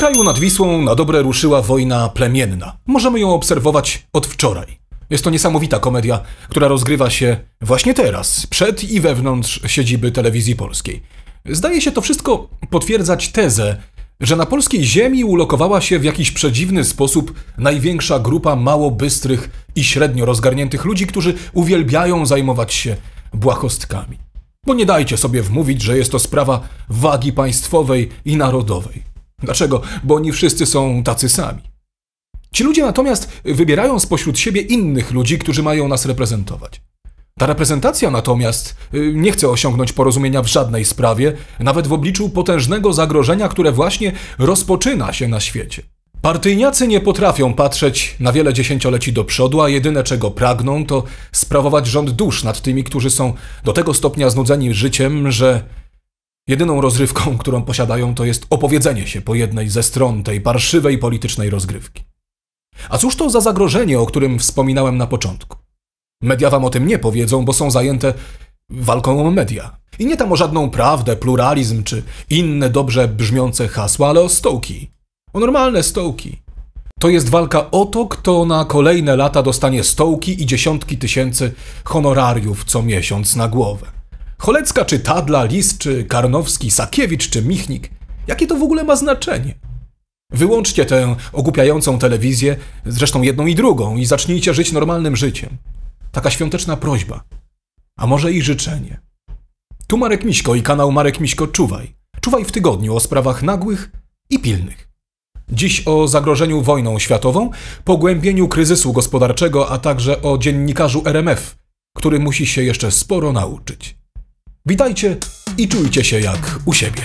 kraju nad Wisłą na dobre ruszyła wojna plemienna. Możemy ją obserwować od wczoraj. Jest to niesamowita komedia, która rozgrywa się właśnie teraz, przed i wewnątrz siedziby telewizji polskiej. Zdaje się to wszystko potwierdzać tezę, że na polskiej ziemi ulokowała się w jakiś przedziwny sposób największa grupa mało bystrych i średnio rozgarniętych ludzi, którzy uwielbiają zajmować się błahostkami. Bo nie dajcie sobie wmówić, że jest to sprawa wagi państwowej i narodowej. Dlaczego? Bo oni wszyscy są tacy sami. Ci ludzie natomiast wybierają spośród siebie innych ludzi, którzy mają nas reprezentować. Ta reprezentacja natomiast y, nie chce osiągnąć porozumienia w żadnej sprawie, nawet w obliczu potężnego zagrożenia, które właśnie rozpoczyna się na świecie. Partyjniacy nie potrafią patrzeć na wiele dziesięcioleci do przodu, a jedyne czego pragną to sprawować rząd dusz nad tymi, którzy są do tego stopnia znudzeni życiem, że jedyną rozrywką, którą posiadają, to jest opowiedzenie się po jednej ze stron tej parszywej politycznej rozgrywki. A cóż to za zagrożenie, o którym wspominałem na początku? Media wam o tym nie powiedzą, bo są zajęte walką o media. I nie tam o żadną prawdę, pluralizm czy inne dobrze brzmiące hasła, ale o stołki. O normalne stołki. To jest walka o to, kto na kolejne lata dostanie stołki i dziesiątki tysięcy honorariów co miesiąc na głowę. Cholecka czy Tadla, Lis czy Karnowski, Sakiewicz czy Michnik. Jakie to w ogóle ma znaczenie? Wyłączcie tę ogłupiającą telewizję, zresztą jedną i drugą, i zacznijcie żyć normalnym życiem. Taka świąteczna prośba, a może i życzenie. Tu Marek Miśko i kanał Marek Miśko Czuwaj. Czuwaj w tygodniu o sprawach nagłych i pilnych. Dziś o zagrożeniu wojną światową, pogłębieniu kryzysu gospodarczego, a także o dziennikarzu RMF, który musi się jeszcze sporo nauczyć. Witajcie i czujcie się jak u siebie.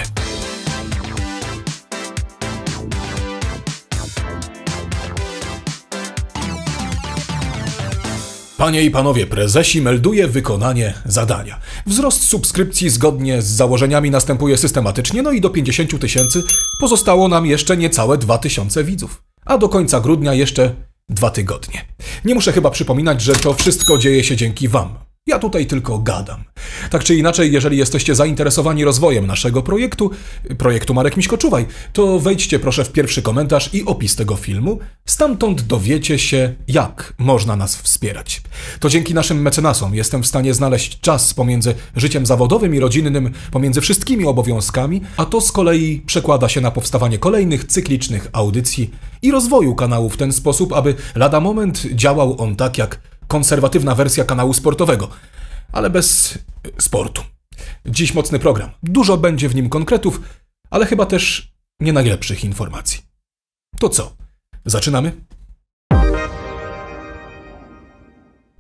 Panie i panowie prezesi, melduje wykonanie zadania. Wzrost subskrypcji zgodnie z założeniami następuje systematycznie, no i do 50 tysięcy pozostało nam jeszcze niecałe 2 tysiące widzów. A do końca grudnia jeszcze dwa tygodnie. Nie muszę chyba przypominać, że to wszystko dzieje się dzięki Wam. Ja tutaj tylko gadam. Tak czy inaczej, jeżeli jesteście zainteresowani rozwojem naszego projektu, projektu Marek Miśko Czuwaj, to wejdźcie proszę w pierwszy komentarz i opis tego filmu. Stamtąd dowiecie się, jak można nas wspierać. To dzięki naszym mecenasom jestem w stanie znaleźć czas pomiędzy życiem zawodowym i rodzinnym, pomiędzy wszystkimi obowiązkami, a to z kolei przekłada się na powstawanie kolejnych cyklicznych audycji i rozwoju kanału w ten sposób, aby lada moment działał on tak jak konserwatywna wersja kanału sportowego, ale bez sportu. Dziś mocny program. Dużo będzie w nim konkretów, ale chyba też nie najlepszych informacji. To co? Zaczynamy?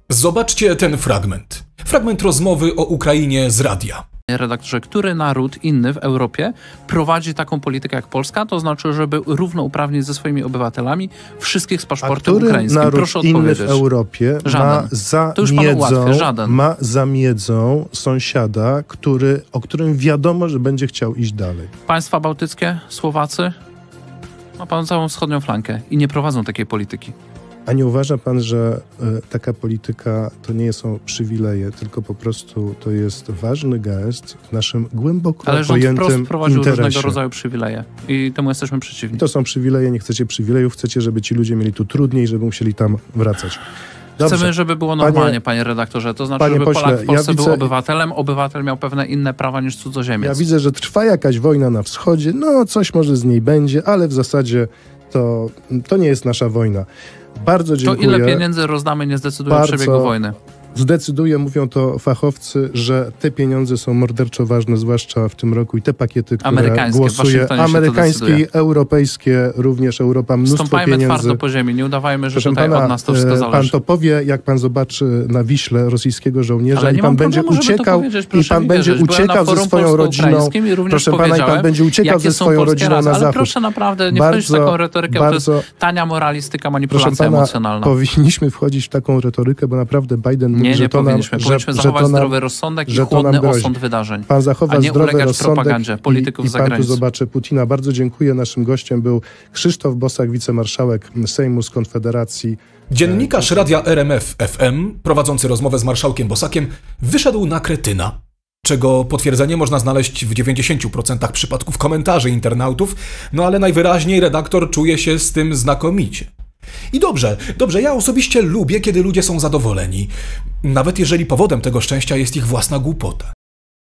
Zobaczcie ten fragment. Fragment rozmowy o Ukrainie z radia redaktorze, który naród inny w Europie prowadzi taką politykę jak Polska, to znaczy, żeby równouprawnić ze swoimi obywatelami wszystkich z paszportem A który ukraińskim. naród Proszę inny w. Europie Żaden. ma za miedzą, żaden. ma za miedzą sąsiada, który, o którym wiadomo, że będzie chciał iść dalej. Państwa bałtyckie, Słowacy, ma pan całą wschodnią flankę i nie prowadzą takiej polityki. A nie uważa pan, że e, taka polityka to nie są przywileje, tylko po prostu to jest ważny gest w naszym głęboko Ale rząd wprost pojętym wprowadził interesie. różnego rodzaju przywileje i temu jesteśmy przeciwni. To są przywileje, nie chcecie przywilejów, chcecie, żeby ci ludzie mieli tu trudniej, żeby musieli tam wracać. Dobrze. Chcemy, żeby było Panie- normalnie, panie, redaktorze. To znaczy, Panie żeby pośle, Polak w ja Polsce był widzę- obywatelem, obywatel miał pewne inne prawa niż cudzoziemiec. Ja widzę, że trwa jakaś wojna na wschodzie, no coś może z niej będzie, ale w zasadzie to, to nie jest nasza wojna. Bardzo to dziękuję. ile pieniędzy rozdamy nie zdecyduje Bardzo przebiegu wojny. Zdecyduję, mówią to fachowcy, że te pieniądze są morderczo ważne, zwłaszcza w tym roku i te pakiety, które Amerykańskie, głosuje, amerykańskie i europejskie, również Europa, mnóstwo Stąpajmy pieniędzy. twardo po ziemi, nie udawajmy, że Proszę tutaj pana, od nas to wszystko e, zależy. pan to powie, jak pan zobaczy na Wiśle rosyjskiego żołnierza Ale i pan będzie problemu, uciekał i proszę pan będzie wierzyć. Uciekał ze swoją rodziną. Proszę pana, i pan będzie uciekał ze swoją rodziną na Ale zachód. proszę naprawdę, nie Bardzo- taką retorykę, bo to bardzo- jest tania moralistyka, Proszę manipulacja pana, emocjonalna. powinniśmy wchodzić w taką retorykę, bo naprawdę Biden Nie, że nie to nam, powinniśmy. że, Powinniśmy że zachować to nam, zdrowy rozsądek i nam chłodny osąd wydarzeń. Pan zachowa a nie zdrowy ulegać rozsądek propagandzie polityków i, i pan tu zobaczy Putina. Bardzo dziękuję. Naszym gościem był Krzysztof Bosak, wicemarszałek Sejmu z Konfederacji. Dziennikarz radia RMF FM, prowadzący rozmowę z marszałkiem Bosakiem, wyszedł na kretyna. czego potwierdzenie można znaleźć w 90% przypadków komentarzy internautów, no ale najwyraźniej redaktor czuje się z tym znakomicie. I dobrze, dobrze, ja osobiście lubię, kiedy ludzie są zadowoleni, nawet jeżeli powodem tego szczęścia jest ich własna głupota.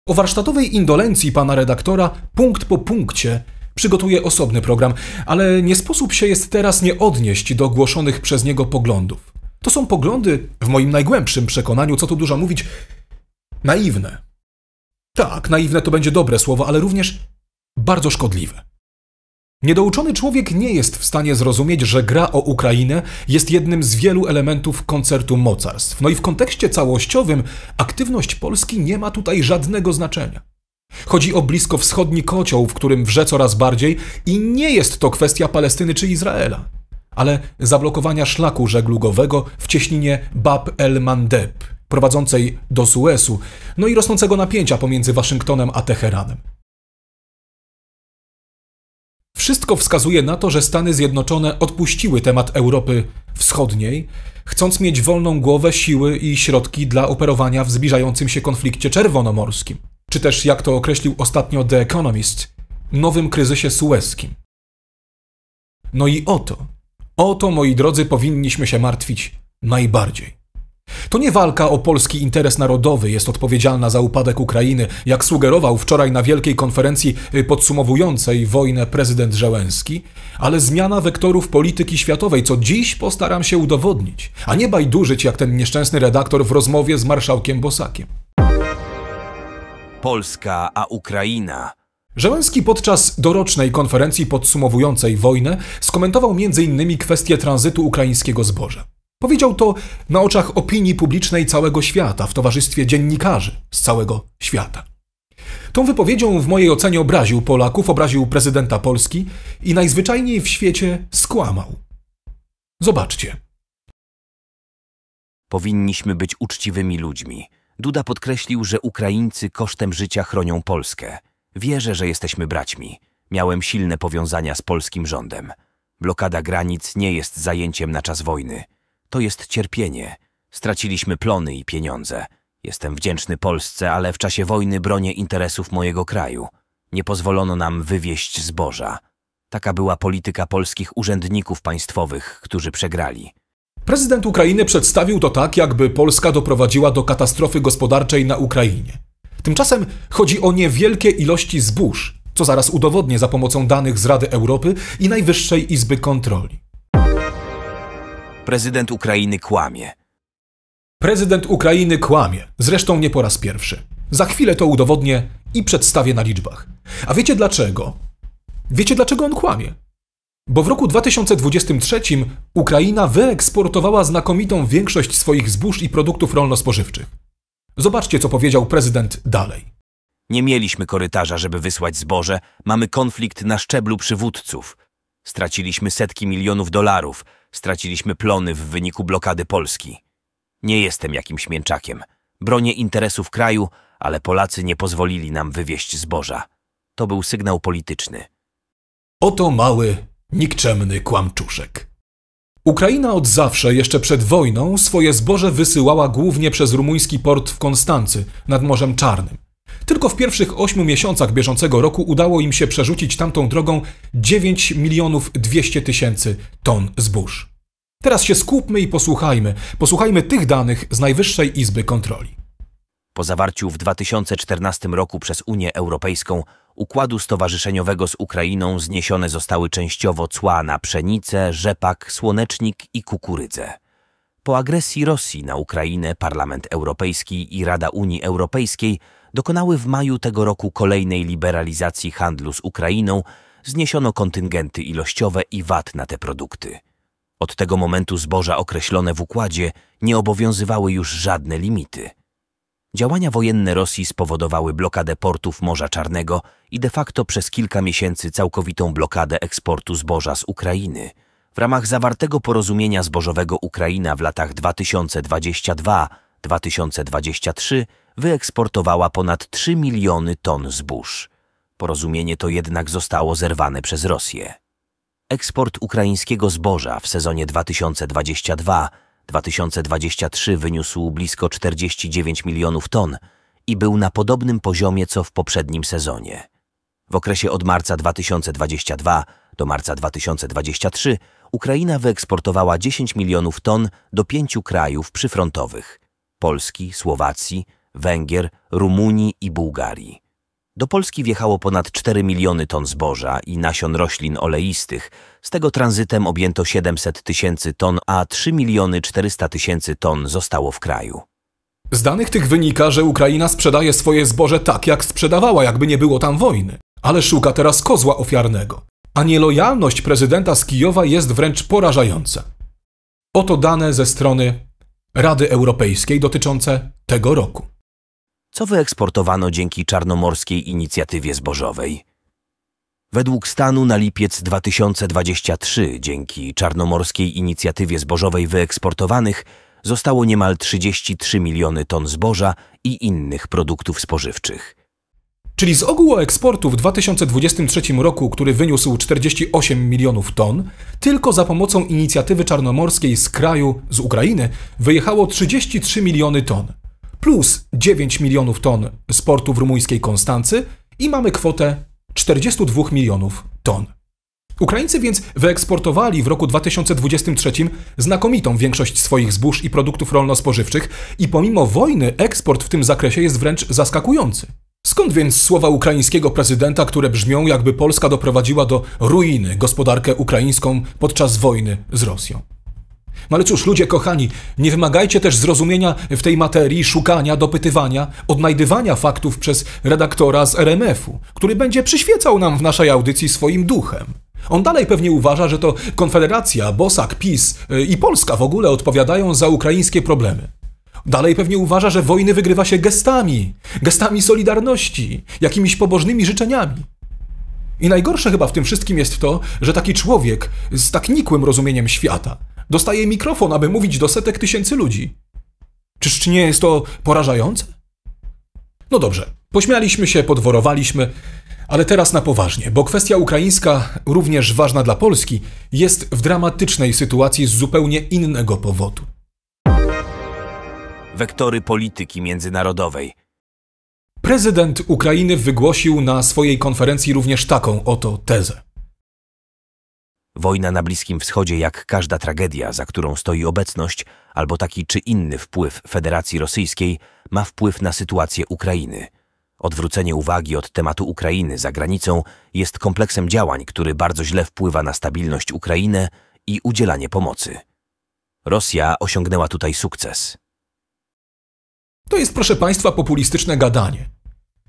O warsztatowej indolencji pana redaktora, punkt po punkcie, przygotuję osobny program, ale nie sposób się jest teraz nie odnieść do głoszonych przez niego poglądów. To są poglądy, w moim najgłębszym przekonaniu, co tu dużo mówić, naiwne. Tak, naiwne to będzie dobre słowo, ale również bardzo szkodliwe. Niedouczony człowiek nie jest w stanie zrozumieć, że gra o Ukrainę jest jednym z wielu elementów koncertu mocarstw. No i w kontekście całościowym aktywność Polski nie ma tutaj żadnego znaczenia. Chodzi o blisko wschodni kocioł, w którym wrze coraz bardziej i nie jest to kwestia Palestyny czy Izraela, ale zablokowania szlaku żeglugowego w cieśninie Bab el-Mandeb, prowadzącej do Suezu, no i rosnącego napięcia pomiędzy Waszyngtonem a Teheranem. Wszystko wskazuje na to, że Stany Zjednoczone odpuściły temat Europy Wschodniej, chcąc mieć wolną głowę, siły i środki dla operowania w zbliżającym się konflikcie czerwonomorskim, czy też, jak to określił ostatnio The Economist, nowym kryzysie sueskim. No i oto, oto, moi drodzy, powinniśmy się martwić najbardziej. To nie walka o polski interes narodowy jest odpowiedzialna za upadek Ukrainy, jak sugerował wczoraj na wielkiej konferencji y, podsumowującej wojnę prezydent Żałęski, ale zmiana wektorów polityki światowej, co dziś postaram się udowodnić, a nie bajdurzyć jak ten nieszczęsny redaktor w rozmowie z marszałkiem Bosakiem. Polska a Ukraina. Żałęski podczas dorocznej konferencji podsumowującej wojnę skomentował m.in. kwestię tranzytu ukraińskiego zboża. Powiedział to na oczach opinii publicznej całego świata, w towarzystwie dziennikarzy z całego świata. Tą wypowiedzią w mojej ocenie obraził Polaków, obraził prezydenta Polski i najzwyczajniej w świecie skłamał. Zobaczcie. Powinniśmy być uczciwymi ludźmi. Duda podkreślił, że Ukraińcy kosztem życia chronią Polskę. Wierzę, że jesteśmy braćmi. Miałem silne powiązania z polskim rządem. Blokada granic nie jest zajęciem na czas wojny. To jest cierpienie. Straciliśmy plony i pieniądze. Jestem wdzięczny Polsce, ale w czasie wojny bronię interesów mojego kraju. Nie pozwolono nam wywieźć zboża. Taka była polityka polskich urzędników państwowych, którzy przegrali. Prezydent Ukrainy przedstawił to tak, jakby Polska doprowadziła do katastrofy gospodarczej na Ukrainie. Tymczasem chodzi o niewielkie ilości zbóż, co zaraz udowodnię za pomocą danych z Rady Europy i Najwyższej Izby Kontroli. Prezydent Ukrainy kłamie. Prezydent Ukrainy kłamie, zresztą nie po raz pierwszy. Za chwilę to udowodnię i przedstawię na liczbach. A wiecie dlaczego? Wiecie dlaczego on kłamie? Bo w roku 2023 Ukraina wyeksportowała znakomitą większość swoich zbóż i produktów rolno-spożywczych. Zobaczcie, co powiedział prezydent dalej. Nie mieliśmy korytarza, żeby wysłać zboże. Mamy konflikt na szczeblu przywódców. Straciliśmy setki milionów dolarów. Straciliśmy plony w wyniku blokady Polski. Nie jestem jakimś mięczakiem. Bronię interesów kraju, ale Polacy nie pozwolili nam wywieźć zboża. To był sygnał polityczny. Oto mały, nikczemny kłamczuszek. Ukraina od zawsze, jeszcze przed wojną, swoje zboże wysyłała głównie przez rumuński port w Konstancy nad Morzem Czarnym. Tylko w pierwszych ośmiu miesiącach bieżącego roku udało im się przerzucić tamtą drogą 9 milionów 200 tysięcy ton zbóż. Teraz się skupmy i posłuchajmy. Posłuchajmy tych danych z Najwyższej Izby Kontroli. Po zawarciu w 2014 roku przez Unię Europejską układu stowarzyszeniowego z Ukrainą zniesione zostały częściowo cła na pszenicę, rzepak, słonecznik i kukurydzę. Po agresji Rosji na Ukrainę Parlament Europejski i Rada Unii Europejskiej dokonały w maju tego roku kolejnej liberalizacji handlu z Ukrainą, zniesiono kontyngenty ilościowe i VAT na te produkty. Od tego momentu zboża określone w układzie nie obowiązywały już żadne limity. Działania wojenne Rosji spowodowały blokadę portów Morza Czarnego i de facto przez kilka miesięcy całkowitą blokadę eksportu zboża z Ukrainy. W ramach zawartego porozumienia zbożowego Ukraina w latach 2022-2023 wyeksportowała ponad 3 miliony ton zbóż. Porozumienie to jednak zostało zerwane przez Rosję. Eksport ukraińskiego zboża w sezonie 2022-2023 wyniósł blisko 49 milionów ton i był na podobnym poziomie co w poprzednim sezonie. W okresie od marca 2022 do marca 2023 Ukraina wyeksportowała 10 milionów ton do pięciu krajów przyfrontowych Polski, Słowacji, Węgier, Rumunii i Bułgarii. Do Polski wjechało ponad 4 miliony ton zboża i nasion roślin oleistych. Z tego tranzytem objęto 700 tysięcy ton, a 3 miliony 400 tysięcy ton zostało w kraju. Z danych tych wynika, że Ukraina sprzedaje swoje zboże tak, jak sprzedawała, jakby nie było tam wojny. Ale szuka teraz kozła ofiarnego. A nielojalność prezydenta z Kijowa jest wręcz porażająca. Oto dane ze strony Rady Europejskiej dotyczące tego roku. Co wyeksportowano dzięki czarnomorskiej inicjatywie zbożowej? Według stanu na lipiec 2023 dzięki czarnomorskiej inicjatywie zbożowej wyeksportowanych zostało niemal 33 miliony ton zboża i innych produktów spożywczych. Czyli z ogółu eksportu w 2023 roku, który wyniósł 48 milionów ton, tylko za pomocą inicjatywy czarnomorskiej z kraju, z Ukrainy, wyjechało 33 miliony ton, plus 9 milionów ton z portu w rumuńskiej Konstancy i mamy kwotę 42 milionów ton. Ukraińcy więc wyeksportowali w roku 2023 znakomitą większość swoich zbóż i produktów rolno-spożywczych i pomimo wojny eksport w tym zakresie jest wręcz zaskakujący. Skąd więc słowa ukraińskiego prezydenta, które brzmią, jakby Polska doprowadziła do ruiny gospodarkę ukraińską podczas wojny z Rosją? No ale cóż, ludzie kochani, nie wymagajcie też zrozumienia w tej materii, szukania, dopytywania, odnajdywania faktów przez redaktora z RMF-u, który będzie przyświecał nam w naszej audycji swoim duchem. On dalej pewnie uważa, że to Konfederacja, Bosak, PiS y, i Polska w ogóle odpowiadają za ukraińskie problemy. Dalej pewnie uważa, że wojny wygrywa się gestami, gestami solidarności, jakimiś pobożnymi życzeniami. I najgorsze chyba w tym wszystkim jest to, że taki człowiek z tak nikłym rozumieniem świata dostaje mikrofon, aby mówić do setek tysięcy ludzi. Czyż nie jest to porażające? No dobrze, pośmialiśmy się, podworowaliśmy, ale teraz na poważnie, bo kwestia ukraińska, również ważna dla Polski, jest w dramatycznej sytuacji z zupełnie innego powodu. Wektory polityki międzynarodowej. Prezydent Ukrainy wygłosił na swojej konferencji również taką oto tezę. Wojna na Bliskim Wschodzie, jak każda tragedia, za którą stoi obecność, albo taki czy inny wpływ Federacji Rosyjskiej, ma wpływ na sytuację Ukrainy. Odwrócenie uwagi od tematu Ukrainy za granicą jest kompleksem działań, który bardzo źle wpływa na stabilność Ukrainy i udzielanie pomocy. Rosja osiągnęła tutaj sukces. To jest, proszę Państwa, populistyczne gadanie.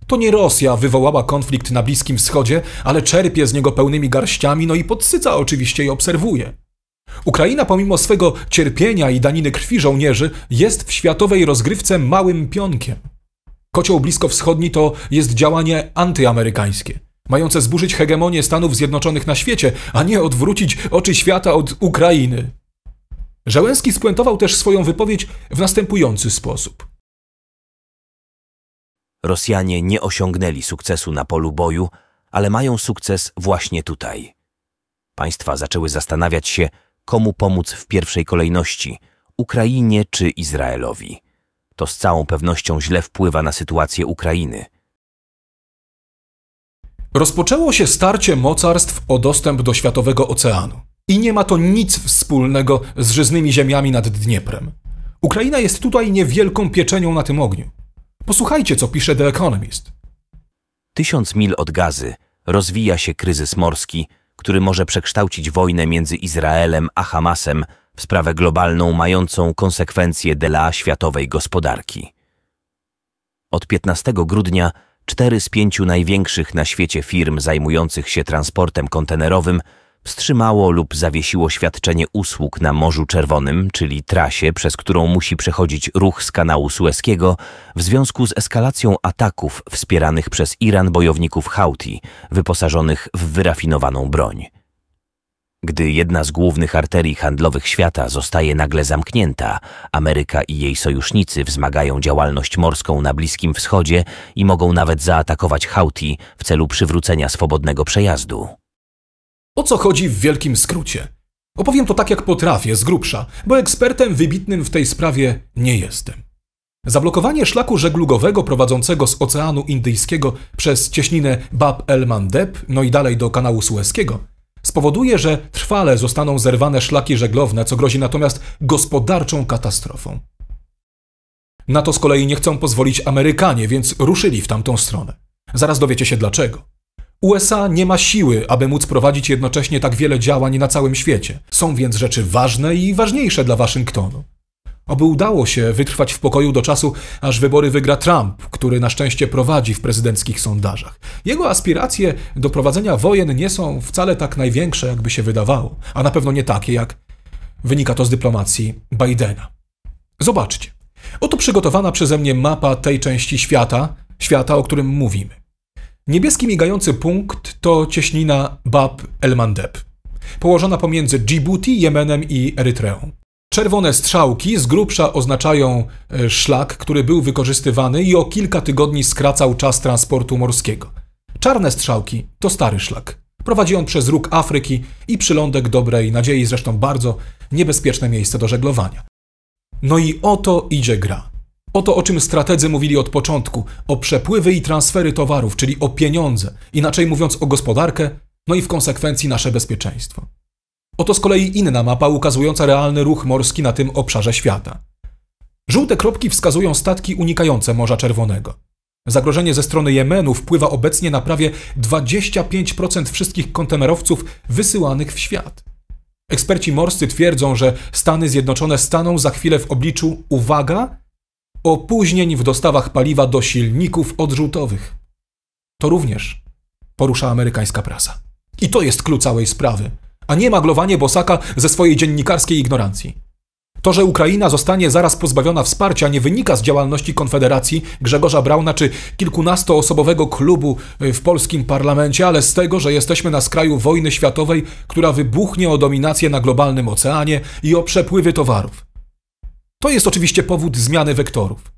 To nie Rosja wywołała konflikt na Bliskim Wschodzie, ale czerpie z niego pełnymi garściami, no i podsyca oczywiście i obserwuje. Ukraina, pomimo swego cierpienia i daniny krwi żołnierzy, jest w światowej rozgrywce małym pionkiem. Kocioł bliskowschodni to jest działanie antyamerykańskie, mające zburzyć hegemonię Stanów Zjednoczonych na świecie, a nie odwrócić oczy świata od Ukrainy. Żałęski spuentował też swoją wypowiedź w następujący sposób. Rosjanie nie osiągnęli sukcesu na polu boju, ale mają sukces właśnie tutaj. Państwa zaczęły zastanawiać się, komu pomóc w pierwszej kolejności Ukrainie czy Izraelowi. To z całą pewnością źle wpływa na sytuację Ukrainy. Rozpoczęło się starcie mocarstw o dostęp do Światowego Oceanu. I nie ma to nic wspólnego z żyznymi ziemiami nad Dnieprem. Ukraina jest tutaj niewielką pieczenią na tym ogniu. Posłuchajcie, co pisze The Economist. Tysiąc mil od gazy rozwija się kryzys morski, który może przekształcić wojnę między Izraelem a Hamasem w sprawę globalną mającą konsekwencje dla światowej gospodarki. Od 15 grudnia cztery z pięciu największych na świecie firm zajmujących się transportem kontenerowym wstrzymało lub zawiesiło świadczenie usług na Morzu Czerwonym, czyli trasie, przez którą musi przechodzić ruch z kanału Sueskiego, w związku z eskalacją ataków wspieranych przez Iran bojowników Houthi, wyposażonych w wyrafinowaną broń. Gdy jedna z głównych arterii handlowych świata zostaje nagle zamknięta, Ameryka i jej sojusznicy wzmagają działalność morską na Bliskim Wschodzie i mogą nawet zaatakować Houthi w celu przywrócenia swobodnego przejazdu. O co chodzi w wielkim skrócie? Opowiem to tak jak potrafię, z grubsza, bo ekspertem wybitnym w tej sprawie nie jestem. Zablokowanie szlaku żeglugowego prowadzącego z Oceanu Indyjskiego przez cieśninę Bab el Mandeb, no i dalej do kanału Sueskiego, spowoduje, że trwale zostaną zerwane szlaki żeglowne, co grozi natomiast gospodarczą katastrofą. Na to z kolei nie chcą pozwolić Amerykanie, więc ruszyli w tamtą stronę. Zaraz dowiecie się dlaczego. USA nie ma siły, aby móc prowadzić jednocześnie tak wiele działań na całym świecie. Są więc rzeczy ważne i ważniejsze dla Waszyngtonu. Oby udało się wytrwać w pokoju do czasu, aż wybory wygra Trump, który na szczęście prowadzi w prezydenckich sondażach. Jego aspiracje do prowadzenia wojen nie są wcale tak największe, jakby się wydawało, a na pewno nie takie, jak wynika to z dyplomacji Bidena. Zobaczcie. Oto przygotowana przeze mnie mapa tej części świata, świata, o którym mówimy. Niebieski migający punkt to cieśnina Bab el-Mandeb, położona pomiędzy Djibouti, Jemenem i Erytreą. Czerwone strzałki z grubsza oznaczają e, szlak, który był wykorzystywany i o kilka tygodni skracał czas transportu morskiego. Czarne strzałki to stary szlak. Prowadzi on przez róg Afryki i przylądek dobrej nadziei, zresztą bardzo niebezpieczne miejsce do żeglowania. No i oto idzie gra. Oto o czym strategzy mówili od początku: o przepływy i transfery towarów, czyli o pieniądze, inaczej mówiąc o gospodarkę, no i w konsekwencji nasze bezpieczeństwo. Oto z kolei inna mapa ukazująca realny ruch morski na tym obszarze świata. Żółte kropki wskazują statki unikające Morza Czerwonego. Zagrożenie ze strony Jemenu wpływa obecnie na prawie 25% wszystkich kontenerowców wysyłanych w świat. Eksperci morscy twierdzą, że Stany Zjednoczone staną za chwilę w obliczu, uwaga, opóźnień w dostawach paliwa do silników odrzutowych. To również porusza amerykańska prasa. I to jest klucz całej sprawy – a nie maglowanie Bosaka ze swojej dziennikarskiej ignorancji. To, że Ukraina zostanie zaraz pozbawiona wsparcia, nie wynika z działalności Konfederacji, Grzegorza Brauna czy kilkunastoosobowego klubu w polskim parlamencie, ale z tego, że jesteśmy na skraju wojny światowej, która wybuchnie o dominację na globalnym oceanie i o przepływy towarów. To jest oczywiście powód zmiany wektorów.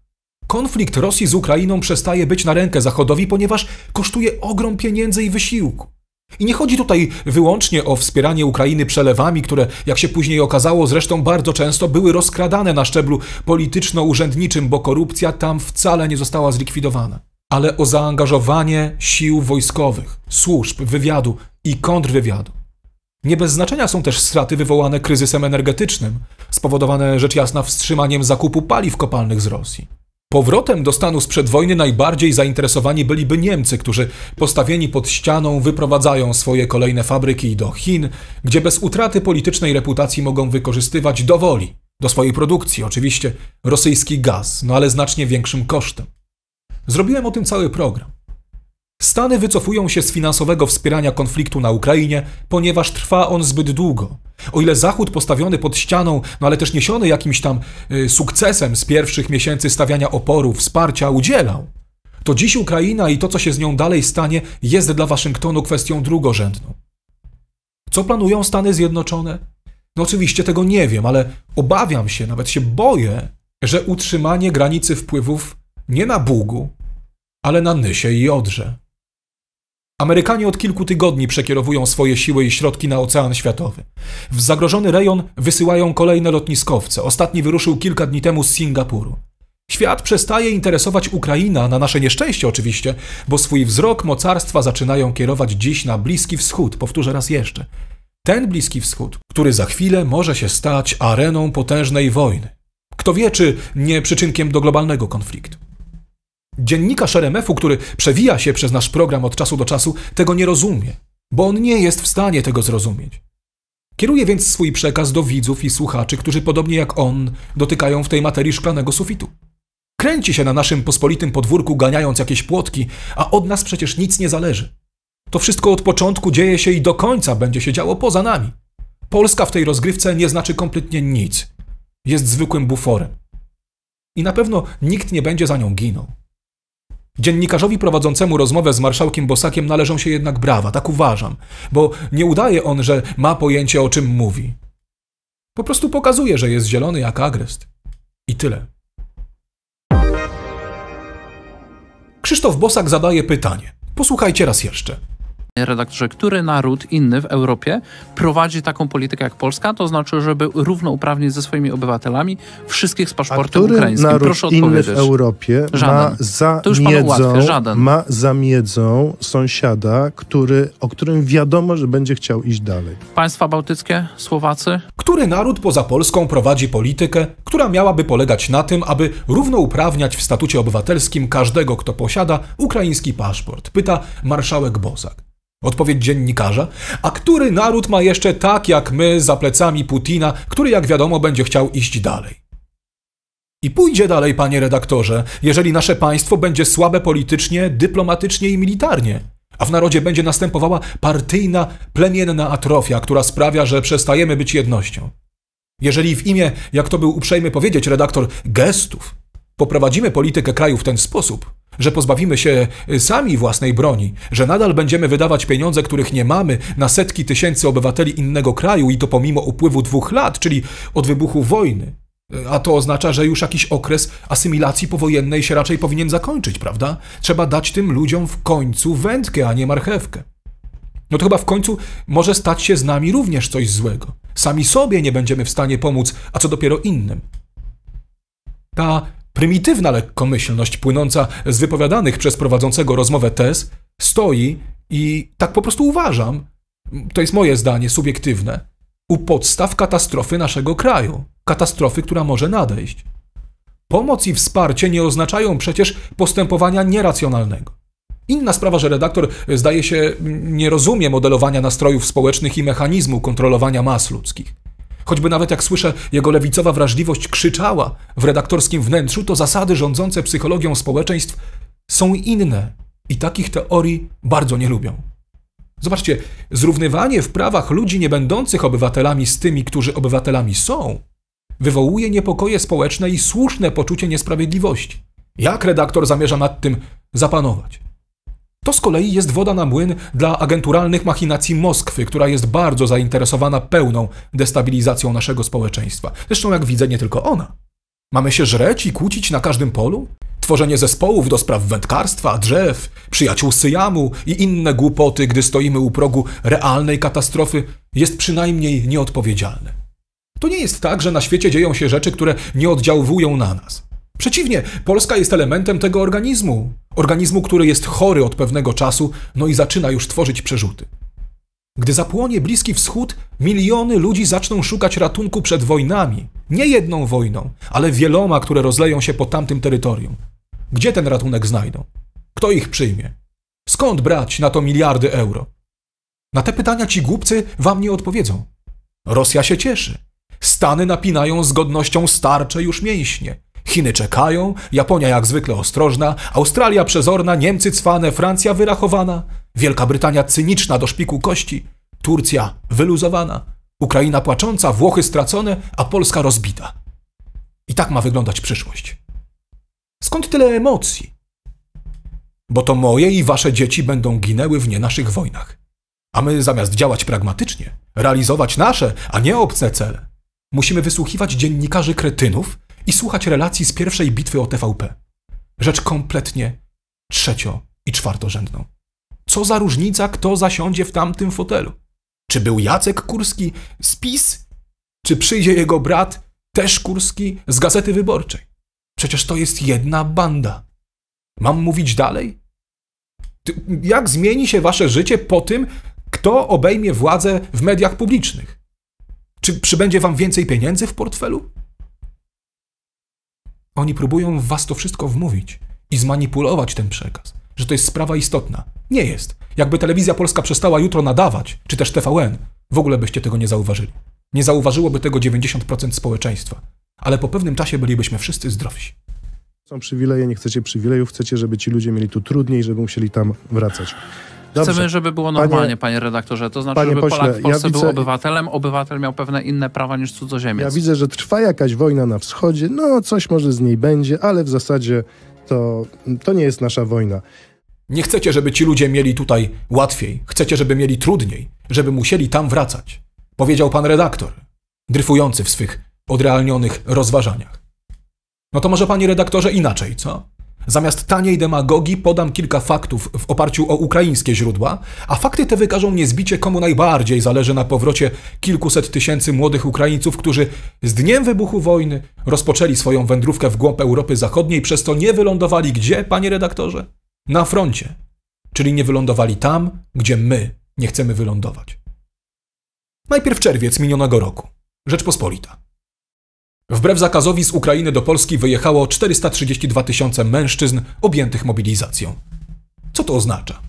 Konflikt Rosji z Ukrainą przestaje być na rękę Zachodowi, ponieważ kosztuje ogrom pieniędzy i wysiłku. I nie chodzi tutaj wyłącznie o wspieranie Ukrainy przelewami, które, jak się później okazało, zresztą bardzo często były rozkradane na szczeblu polityczno-urzędniczym, bo korupcja tam wcale nie została zlikwidowana. Ale o zaangażowanie sił wojskowych, służb, wywiadu i kontrwywiadu. Nie bez znaczenia są też straty wywołane kryzysem energetycznym, spowodowane rzecz jasna wstrzymaniem zakupu paliw kopalnych z Rosji. Powrotem do stanu sprzed wojny najbardziej zainteresowani byliby Niemcy, którzy postawieni pod ścianą wyprowadzają swoje kolejne fabryki do Chin, gdzie bez utraty politycznej reputacji mogą wykorzystywać do woli, do swojej produkcji oczywiście, rosyjski gaz, no ale znacznie większym kosztem. Zrobiłem o tym cały program. Stany wycofują się z finansowego wspierania konfliktu na Ukrainie, ponieważ trwa on zbyt długo. O ile Zachód postawiony pod ścianą, no ale też niesiony jakimś tam y, sukcesem z pierwszych miesięcy stawiania oporu, wsparcia udzielał, to dziś Ukraina i to, co się z nią dalej stanie, jest dla Waszyngtonu kwestią drugorzędną. Co planują Stany Zjednoczone? No oczywiście tego nie wiem, ale obawiam się, nawet się boję, że utrzymanie granicy wpływów nie na Bugu, ale na Nysie i Odrze. Amerykanie od kilku tygodni przekierowują swoje siły i środki na Ocean Światowy. W zagrożony rejon wysyłają kolejne lotniskowce. Ostatni wyruszył kilka dni temu z Singapuru. Świat przestaje interesować Ukraina, na nasze nieszczęście oczywiście, bo swój wzrok mocarstwa zaczynają kierować dziś na Bliski Wschód. Powtórzę raz jeszcze. Ten Bliski Wschód, który za chwilę może się stać areną potężnej wojny. Kto wie, czy nie przyczynkiem do globalnego konfliktu. Dziennikarz RMF-u, który przewija się przez nasz program od czasu do czasu, tego nie rozumie, bo on nie jest w stanie tego zrozumieć. Kieruje więc swój przekaz do widzów i słuchaczy, którzy podobnie jak on dotykają w tej materii szklanego sufitu. Kręci się na naszym pospolitym podwórku, ganiając jakieś płotki, a od nas przecież nic nie zależy. To wszystko od początku dzieje się i do końca będzie się działo poza nami. Polska w tej rozgrywce nie znaczy kompletnie nic. Jest zwykłym buforem. I na pewno nikt nie będzie za nią ginął. Dziennikarzowi prowadzącemu rozmowę z marszałkiem Bosakiem należą się jednak brawa, tak uważam, bo nie udaje on, że ma pojęcie o czym mówi. Po prostu pokazuje, że jest zielony jak agrest. I tyle. Krzysztof Bosak zadaje pytanie. Posłuchajcie raz jeszcze. Redaktorze, który naród inny w Europie prowadzi taką politykę jak Polska, to znaczy, żeby równouprawnić ze swoimi obywatelami wszystkich z A paszportem który ukraińskim. naród Proszę inny w odpowiedzieć. Europie ma za To już miedzą, żaden. ma za miedzą sąsiada, który, o którym wiadomo, że będzie chciał iść dalej? Państwa bałtyckie, Słowacy, Który naród poza Polską prowadzi politykę, która miałaby polegać na tym, aby równouprawniać w statucie obywatelskim każdego, kto posiada ukraiński paszport? Pyta marszałek Bosak. Odpowiedź dziennikarza. A który naród ma jeszcze tak jak my za plecami Putina, który jak wiadomo będzie chciał iść dalej? I pójdzie dalej, panie redaktorze, jeżeli nasze państwo będzie słabe politycznie, dyplomatycznie i militarnie. A w narodzie będzie następowała partyjna, plemienna atrofia, która sprawia, że przestajemy być jednością. Jeżeli w imię, jak to był uprzejmy powiedzieć redaktor, gestów, poprowadzimy politykę kraju w ten sposób, że pozbawimy się y, sami własnej broni, że nadal będziemy wydawać pieniądze, których nie mamy, na setki tysięcy obywateli innego kraju i to pomimo upływu dwóch lat, czyli od wybuchu wojny, y, a to oznacza, że już jakiś okres asymilacji powojennej się raczej powinien zakończyć, prawda? Trzeba dać tym ludziom w końcu wędkę, a nie marchewkę. No to chyba w końcu może stać się z nami również coś złego. Sami sobie nie będziemy w stanie pomóc, a co dopiero innym. Ta prymitywna lekkomyślność płynąca z wypowiadanych przez prowadzącego rozmowę tez stoi i tak po prostu uważam, to jest moje zdanie subiektywne, u podstaw katastrofy naszego kraju. Katastrofy, która może nadejść. Pomoc i wsparcie nie oznaczają przecież postępowania nieracjonalnego. Inna sprawa, że redaktor zdaje się nie rozumie modelowania nastrojów społecznych i mechanizmu kontrolowania mas ludzkich. Choćby nawet jak słyszę, jego lewicowa wrażliwość krzyczała w redaktorskim wnętrzu, to zasady rządzące psychologią społeczeństw są inne i takich teorii bardzo nie lubią. Zobaczcie, zrównywanie w prawach ludzi niebędących obywatelami z tymi, którzy obywatelami są, wywołuje niepokoje społeczne i słuszne poczucie niesprawiedliwości. Jak redaktor zamierza nad tym zapanować? To z kolei jest woda na młyn dla agenturalnych machinacji Moskwy, która jest bardzo zainteresowana pełną destabilizacją naszego społeczeństwa. Zresztą, jak widzę, nie tylko ona. Mamy się żreć i kłócić na każdym polu? Tworzenie zespołów do spraw wędkarstwa, drzew, przyjaciół Syjamu i inne głupoty, gdy stoimy u progu realnej katastrofy, jest przynajmniej nieodpowiedzialne. To nie jest tak, że na świecie dzieją się rzeczy, które nie oddziałują na nas. Przeciwnie, Polska jest elementem tego organizmu. Organizmu, który jest chory od pewnego czasu, no i zaczyna już tworzyć przerzuty. Gdy zapłonie Bliski Wschód, miliony ludzi zaczną szukać ratunku przed wojnami. Nie jedną wojną, ale wieloma, które rozleją się po tamtym terytorium. Gdzie ten ratunek znajdą? Kto ich przyjmie? Skąd brać na to miliardy euro? Na te pytania ci głupcy wam nie odpowiedzą. Rosja się cieszy. Stany napinają z godnością starcze już mięśnie. Chiny czekają, Japonia jak zwykle ostrożna, Australia przezorna, Niemcy cwane, Francja wyrachowana, Wielka Brytania cyniczna do szpiku kości, Turcja wyluzowana, Ukraina płacząca, Włochy stracone, a Polska rozbita. I tak ma wyglądać przyszłość. Skąd tyle emocji? Bo to moje i wasze dzieci będą ginęły w nie naszych wojnach. A my zamiast działać pragmatycznie, realizować nasze, a nie obce cele, musimy wysłuchiwać dziennikarzy kretynów i słuchać relacji z pierwszej bitwy o TVP. Rzecz kompletnie trzecio- i czwartorzędną. Co za różnica, kto zasiądzie w tamtym fotelu? Czy był Jacek Kurski z PiS? Czy przyjdzie jego brat, też Kurski, z Gazety Wyborczej? Przecież to jest jedna banda. Mam mówić dalej? Jak zmieni się wasze życie po tym, kto obejmie władzę w mediach publicznych? Czy przybędzie wam więcej pieniędzy w portfelu? Oni próbują w was to wszystko wmówić i zmanipulować ten przekaz, że to jest sprawa istotna. Nie jest. Jakby telewizja polska przestała jutro nadawać, czy też TVN, w ogóle byście tego nie zauważyli. Nie zauważyłoby tego 90% społeczeństwa. Ale po pewnym czasie bylibyśmy wszyscy zdrowsi. Są przywileje, nie chcecie przywilejów, chcecie, żeby ci ludzie mieli tu trudniej, żeby musieli tam wracać. Dobrze. Chcemy, żeby było Panie- normalnie, panie, redaktorze. To znaczy, Panie żeby pośle, Polak w Polsce ja był widzę- obywatelem, obywatel miał pewne inne prawa niż cudzoziemiec. Ja widzę, że trwa jakaś wojna na wschodzie, no coś może z niej będzie, ale w zasadzie to, to nie jest nasza wojna. Nie chcecie, żeby ci ludzie mieli tutaj łatwiej. Chcecie, żeby mieli trudniej, żeby musieli tam wracać. Powiedział pan redaktor, dryfujący w swych odrealnionych rozważaniach. No to może, panie redaktorze, inaczej, co? Zamiast taniej demagogii podam kilka faktów w oparciu o ukraińskie źródła, a fakty te wykażą niezbicie komu najbardziej zależy na powrocie kilkuset tysięcy młodych Ukraińców, którzy z dniem wybuchu wojny rozpoczęli swoją wędrówkę w głąb Europy Zachodniej, przez to nie wylądowali gdzie, panie redaktorze? Na froncie. Czyli nie wylądowali tam, gdzie my nie chcemy wylądować. Najpierw czerwiec minionego roku. Rzeczpospolita. Wbrew zakazowi z Ukrainy do Polski wyjechało 432 tysiące mężczyzn objętych mobilizacją. Co to oznacza?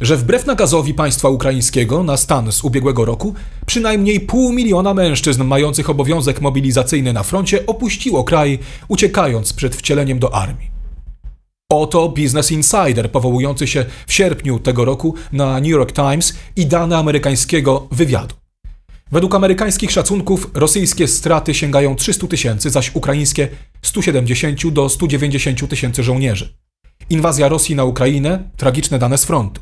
Że wbrew nakazowi państwa ukraińskiego na stan z ubiegłego roku, przynajmniej pół miliona mężczyzn mających obowiązek mobilizacyjny na froncie opuściło kraj, uciekając przed wcieleniem do armii. Oto Business Insider, powołujący się w sierpniu tego roku na New York Times i dane amerykańskiego wywiadu. Według amerykańskich szacunków rosyjskie straty sięgają 300 tysięcy, zaś ukraińskie 170 do 190 tysięcy żołnierzy. Inwazja Rosji na Ukrainę tragiczne dane z frontu.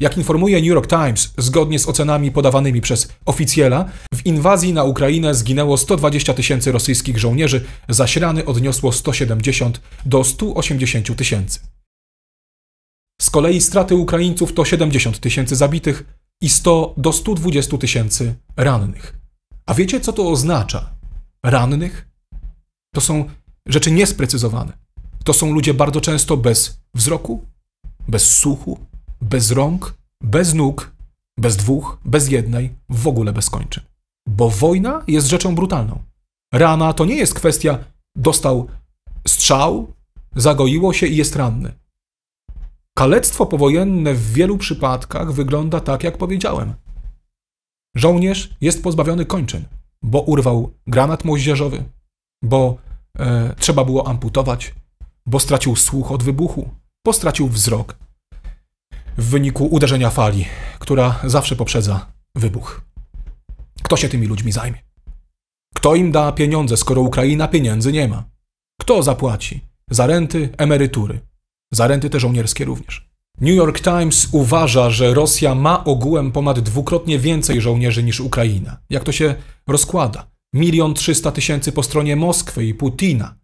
Jak informuje New York Times, zgodnie z ocenami podawanymi przez oficjela, w inwazji na Ukrainę zginęło 120 tysięcy rosyjskich żołnierzy, zaś rany odniosło 170 do 180 tysięcy. Z kolei straty Ukraińców to 70 tysięcy zabitych, i 100 do 120 tysięcy rannych. A wiecie, co to oznacza? Rannych? To są rzeczy niesprecyzowane. To są ludzie bardzo często bez wzroku, bez słuchu, bez rąk, bez nóg, bez dwóch, bez jednej, w ogóle bez kończyn. Bo wojna jest rzeczą brutalną. Rana to nie jest kwestia dostał strzał, zagoiło się i jest ranny. Kalectwo powojenne w wielu przypadkach wygląda tak, jak powiedziałem. Żołnierz jest pozbawiony kończyn, bo urwał granat moździerzowy, bo e, trzeba było amputować, bo stracił słuch od wybuchu, bo stracił wzrok w wyniku uderzenia fali, która zawsze poprzedza wybuch. Kto się tymi ludźmi zajmie? Kto im da pieniądze, skoro Ukraina pieniędzy nie ma? Kto zapłaci za renty, emerytury, za renty te żołnierskie również. New York Times uważa, że Rosja ma ogółem ponad dwukrotnie więcej żołnierzy niż Ukraina. Jak to się rozkłada? Milion trzysta tysięcy po stronie Moskwy i Putina,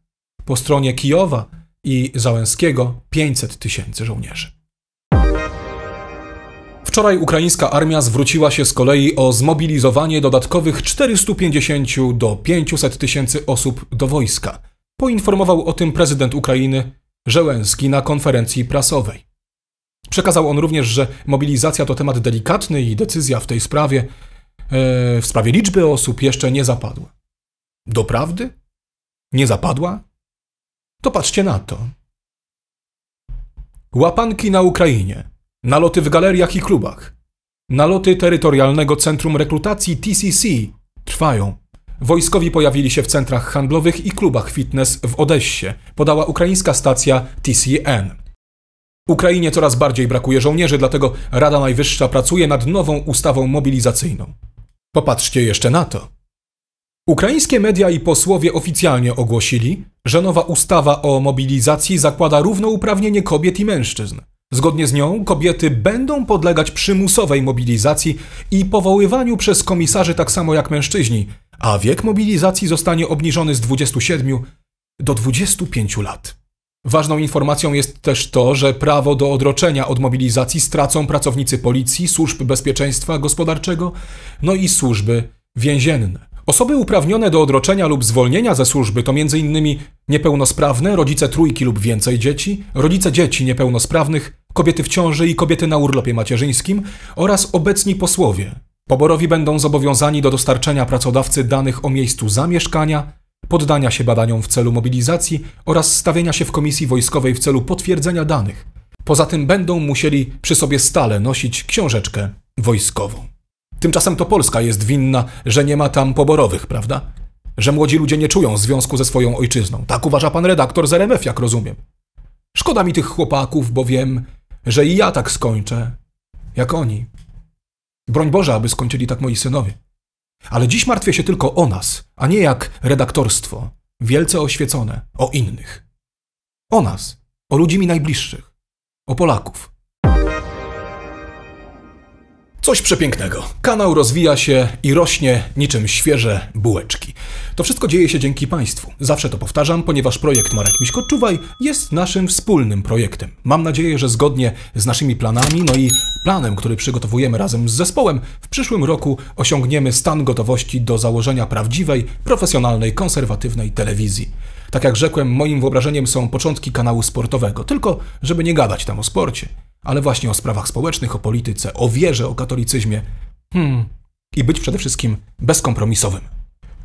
po stronie Kijowa i Załęskiego 500 tysięcy żołnierzy. Wczoraj ukraińska armia zwróciła się z kolei o zmobilizowanie dodatkowych 450 do 500 tysięcy osób do wojska. Poinformował o tym prezydent Ukrainy Żełęski na konferencji prasowej. Przekazał on również, że mobilizacja to temat delikatny i decyzja w tej sprawie, e, w sprawie liczby osób jeszcze nie zapadła. Doprawdy? Nie zapadła? To patrzcie na to. Łapanki na Ukrainie, naloty w galeriach i klubach, naloty terytorialnego centrum rekrutacji TCC trwają. Wojskowi pojawili się w centrach handlowych i klubach fitness w Odessie, podała ukraińska stacja TCN. Ukrainie coraz bardziej brakuje żołnierzy, dlatego Rada Najwyższa pracuje nad nową ustawą mobilizacyjną. Popatrzcie jeszcze na to. Ukraińskie media i posłowie oficjalnie ogłosili, że nowa ustawa o mobilizacji zakłada równouprawnienie kobiet i mężczyzn. Zgodnie z nią kobiety będą podlegać przymusowej mobilizacji i powoływaniu przez komisarzy tak samo jak mężczyźni, a wiek mobilizacji zostanie obniżony z 27 do 25 lat. Ważną informacją jest też to, że prawo do odroczenia od mobilizacji stracą pracownicy policji, służb bezpieczeństwa gospodarczego, no i służby więzienne. Osoby uprawnione do odroczenia lub zwolnienia ze służby to m.in. niepełnosprawne, rodzice trójki lub więcej dzieci, rodzice dzieci niepełnosprawnych, kobiety w ciąży i kobiety na urlopie macierzyńskim oraz obecni posłowie, Poborowi będą zobowiązani do dostarczenia pracodawcy danych o miejscu zamieszkania, poddania się badaniom w celu mobilizacji oraz stawienia się w komisji wojskowej w celu potwierdzenia danych. Poza tym będą musieli przy sobie stale nosić książeczkę wojskową. Tymczasem to Polska jest winna, że nie ma tam poborowych, prawda? Że młodzi ludzie nie czują związku ze swoją ojczyzną. Tak uważa pan redaktor z RMF, jak rozumiem. Szkoda mi tych chłopaków, bo wiem, że i ja tak skończę, jak oni. Broń Boże, aby skończyli tak moi synowie. Ale dziś martwię się tylko o nas, a nie jak redaktorstwo, wielce oświecone, o innych. O nas, o ludzi mi najbliższych, o Polaków. Coś przepięknego. Kanał rozwija się i rośnie niczym świeże bułeczki. To wszystko dzieje się dzięki Państwu. Zawsze to powtarzam, ponieważ projekt Marek Miśko Czuwaj jest naszym wspólnym projektem. Mam nadzieję, że zgodnie z naszymi planami, no i planem, który przygotowujemy razem z zespołem, w przyszłym roku osiągniemy stan gotowości do założenia prawdziwej, profesjonalnej, konserwatywnej telewizji. Tak jak rzekłem, moim wyobrażeniem są początki kanału sportowego, tylko żeby nie gadać tam o sporcie, ale właśnie o sprawach społecznych, o polityce, o wierze, o katolicyzmie. Hmm. I być przede wszystkim bezkompromisowym.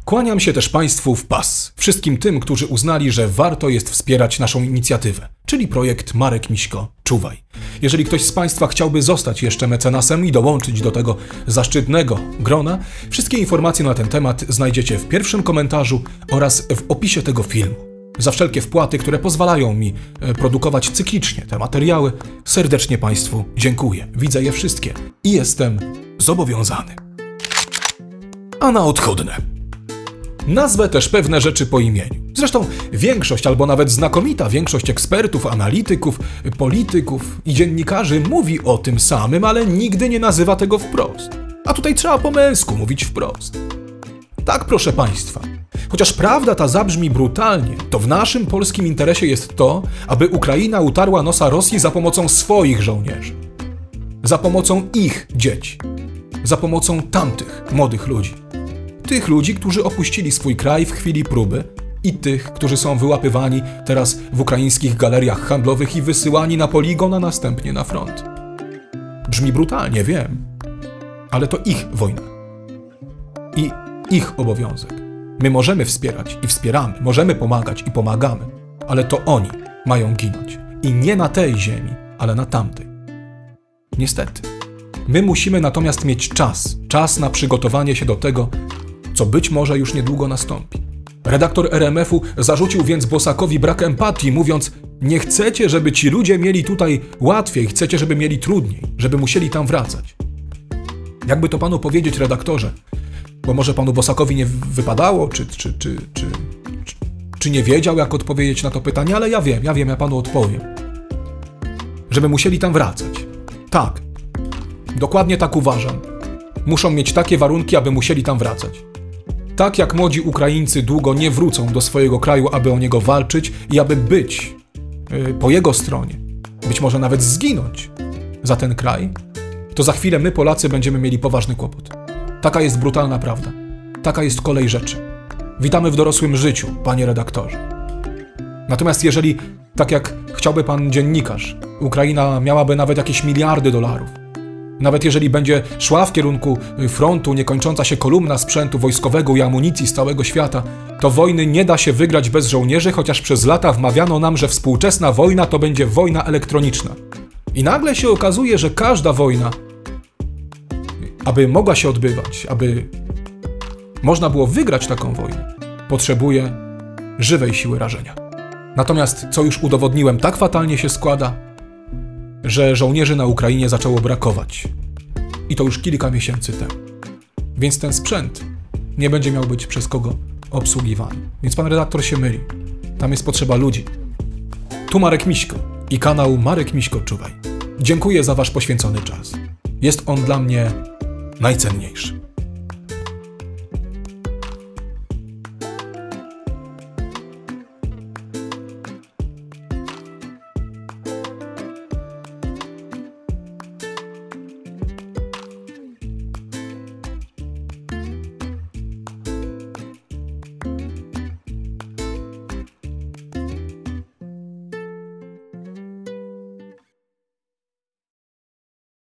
Kłaniam się też Państwu w pas, wszystkim tym, którzy uznali, że warto jest wspierać naszą inicjatywę, czyli projekt Marek Miśko Czuwaj. Jeżeli ktoś z Państwa chciałby zostać jeszcze mecenasem i dołączyć do tego zaszczytnego grona, wszystkie informacje na ten temat znajdziecie w pierwszym komentarzu oraz w opisie tego filmu. Za wszelkie wpłaty, które pozwalają mi e, produkować cyklicznie te materiały, serdecznie Państwu dziękuję. Widzę je wszystkie i jestem zobowiązany. A na odchodne. Nazwę też pewne rzeczy po imieniu. Zresztą większość, albo nawet znakomita większość ekspertów, analityków, polityków i dziennikarzy mówi o tym samym, ale nigdy nie nazywa tego wprost. A tutaj trzeba po męsku mówić wprost. Tak, proszę Państwa. Chociaż prawda ta zabrzmi brutalnie, to w naszym polskim interesie jest to, aby Ukraina utarła nosa Rosji za pomocą swoich żołnierzy. Za pomocą ich dzieci. Za pomocą tamtych młodych ludzi tych ludzi, którzy opuścili swój kraj w chwili próby i tych, którzy są wyłapywani teraz w ukraińskich galeriach handlowych i wysyłani na poligon, a następnie na front. Brzmi brutalnie, wiem, ale to ich wojna. I ich obowiązek. My możemy wspierać i wspieramy, możemy pomagać i pomagamy, ale to oni mają ginąć. I nie na tej ziemi, ale na tamtej. Niestety. My musimy natomiast mieć czas, czas na przygotowanie się do tego, co być może już niedługo nastąpi. Redaktor RMF-u zarzucił więc Bosakowi brak empatii, mówiąc: Nie chcecie, żeby ci ludzie mieli tutaj łatwiej, chcecie, żeby mieli trudniej, żeby musieli tam wracać. Jakby to panu powiedzieć, redaktorze? Bo może panu Bosakowi nie wypadało, czy, czy, czy, czy, czy nie wiedział, jak odpowiedzieć na to pytanie, ale ja wiem, ja wiem, ja panu odpowiem. Żeby musieli tam wracać. Tak. Dokładnie tak uważam. Muszą mieć takie warunki, aby musieli tam wracać. Tak jak młodzi Ukraińcy długo nie wrócą do swojego kraju, aby o niego walczyć i aby być yy, po jego stronie, być może nawet zginąć za ten kraj, to za chwilę my, Polacy, będziemy mieli poważny kłopot. Taka jest brutalna prawda. Taka jest kolej rzeczy. Witamy w dorosłym życiu, panie redaktorze. Natomiast jeżeli, tak jak chciałby pan dziennikarz, Ukraina miałaby nawet jakieś miliardy dolarów, nawet jeżeli będzie szła w kierunku frontu niekończąca się kolumna sprzętu wojskowego i amunicji z całego świata, to wojny nie da się wygrać bez żołnierzy, chociaż przez lata wmawiano nam, że współczesna wojna to będzie wojna elektroniczna. I nagle się okazuje, że każda wojna, aby mogła się odbywać, aby można było wygrać taką wojnę, potrzebuje żywej siły rażenia. Natomiast, co już udowodniłem, tak fatalnie się składa, że żołnierzy na Ukrainie zaczęło brakować. I to już kilka miesięcy temu. Więc ten sprzęt nie będzie miał być przez kogo obsługiwany. Więc pan redaktor się myli. Tam jest potrzeba ludzi. Tu Marek Miśko i kanał Marek Miśko Czuwaj. Dziękuję za wasz poświęcony czas. Jest on dla mnie najcenniejszy.